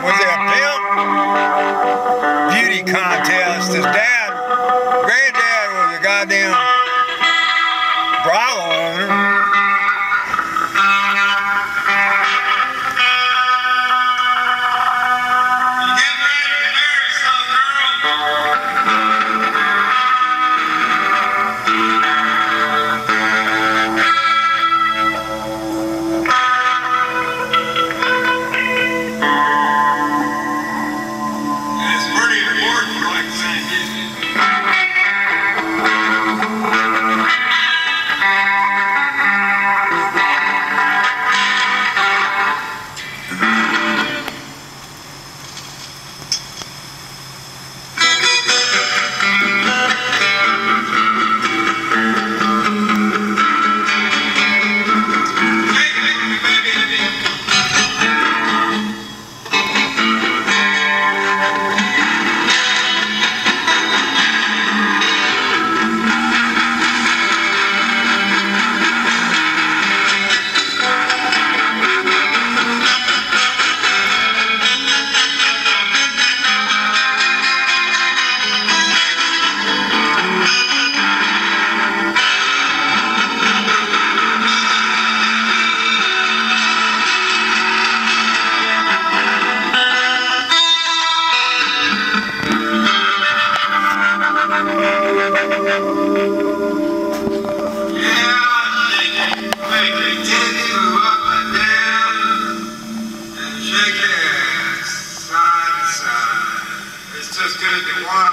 Vamos dizer, é. Just good to be one